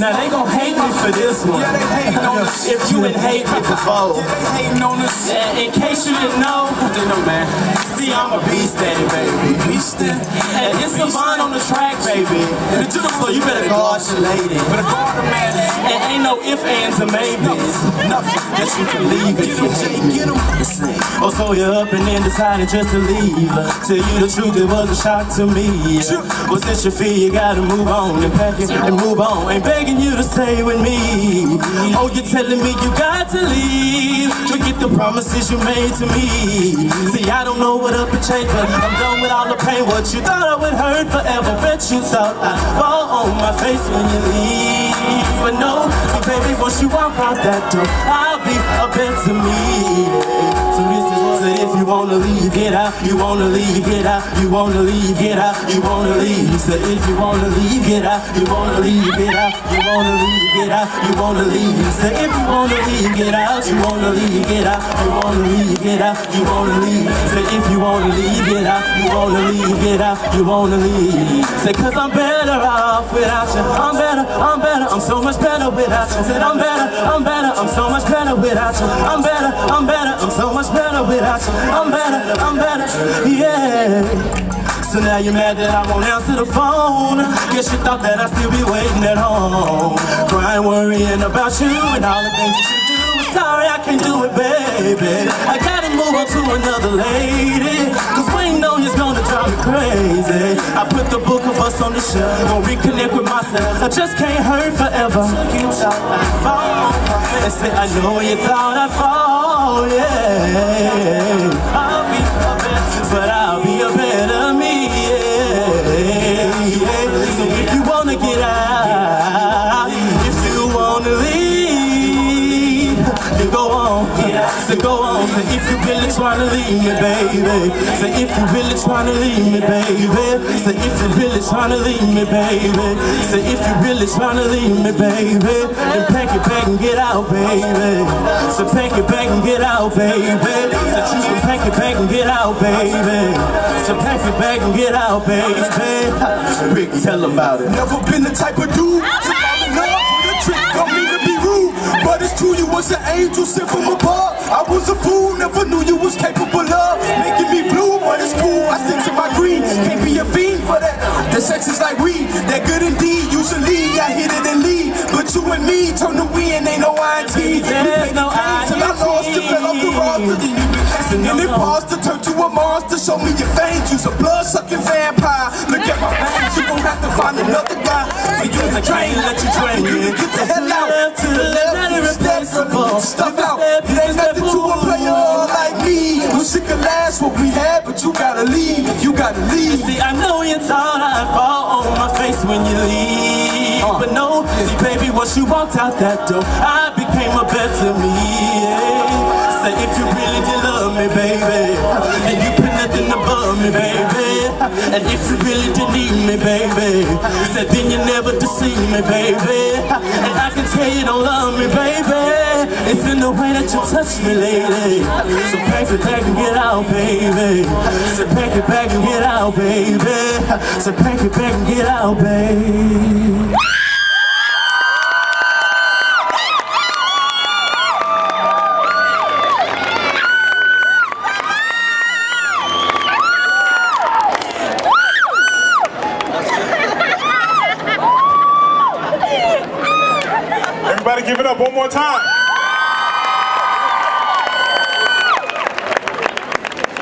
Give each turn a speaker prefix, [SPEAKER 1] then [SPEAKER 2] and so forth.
[SPEAKER 1] Now they gon' hate me for this one.
[SPEAKER 2] Yeah, they hating on us.
[SPEAKER 1] If you ain't hate me before.
[SPEAKER 2] Yeah, they hating on us.
[SPEAKER 1] And in case you didn't know,
[SPEAKER 2] They know, man.
[SPEAKER 1] see I'm a beast daddy, baby.
[SPEAKER 2] Beast.
[SPEAKER 1] And it's the on the track, baby. So you better guard your lady.
[SPEAKER 2] A guard man.
[SPEAKER 1] And ain't no ifs, ands, or maybes. Nothing that you can leave if you hate me.
[SPEAKER 2] Get.
[SPEAKER 1] Oh, so you're up and then decided just to leave. Tell you the truth, it was a shock to me. Well, since you feel you gotta move on and pack it and move on. Ain't begging you to stay with me. Oh, you're telling me you got to leave. Forget the promises you made to me. See, I don't know what up and change, but I'm done with all the pain. What you thought I would hurt forever, bet you thought I'd fall on my face when you leave. But no, baby, once you walk out that door, I'll be a better me. If you wanna leave, get out. You wanna leave, get out. You wanna leave, get out. You wanna leave. So if you wanna leave, get out. You wanna leave, get out. You wanna leave, get out. You wanna leave. So if you wanna leave, get out. You wanna leave, get out. You wanna leave, get out. You wanna leave. Say if you wanna leave, get out. You wanna leave, get out. You wanna leave. Say cause I'm better off without you. I'm better, I'm better. I'm so much better without you. Said I'm better, I'm better. I'm so much better without you. I'm better, I'm better. I'm so much better without you. I'm better, I'm better. Yeah. So now you're mad that I won't answer the phone. Guess you thought that I'd still be waiting at home. Crying, worrying about you and all the things that you do. Sorry, I can't do it, baby. I gotta move on to another lady. Cause waiting on you's gonna drive me crazy. I put the book of us on the shelf. Gonna reconnect with myself. I just can't hurt forever. You thought I'd And say, I know you thought I'd fall, yeah. I'll be a better, but I'll be a better me, yeah, yeah. So if you wanna get out, if you wanna leave, then go on, so go on. So if you really tryna leave me, baby, so if you really tryna leave me, baby, so if you really tryna leave me, baby, so if you really tryna leave me, baby, and get out, baby. So pack it back and get out, baby. So you can pack it back and get out, baby. So pack it back and get out, baby. Rick, tell them about it.
[SPEAKER 2] Never been the type of dude to fall in love with a trick. Don't mean to be rude, but it's true. You was an angel sent from above. I was a fool, never knew you was capable of making me blue, but it's cool. I stick to my green. Can't be a fiend for that. The sex is like weed, and it paused to turn to a monster. Show me your veins, you's a blood sucking vampire. Look at my veins, you gon' have to find another guy for you to train. Let you train, you get the hell out to the left. Step from stuff out. It ain't nothing to a player like me. I'm sick of last what we had, but you gotta leave. You gotta leave.
[SPEAKER 1] See, I know you thought I'd fall on my face when you leave. Uh. But no, see, baby, once you walked out that door, I became a better me. yeah. Say, if you really did love me, baby, And you put nothing above me, baby. And if you really did need me, baby, said then you never deceive me, baby. And I can tell you don't love me, baby. It's in the way that you touch me lady. So pack it back and get out, baby. So pack it back and get out, baby. So pack it back and get out, baby.
[SPEAKER 3] Give it up one more time.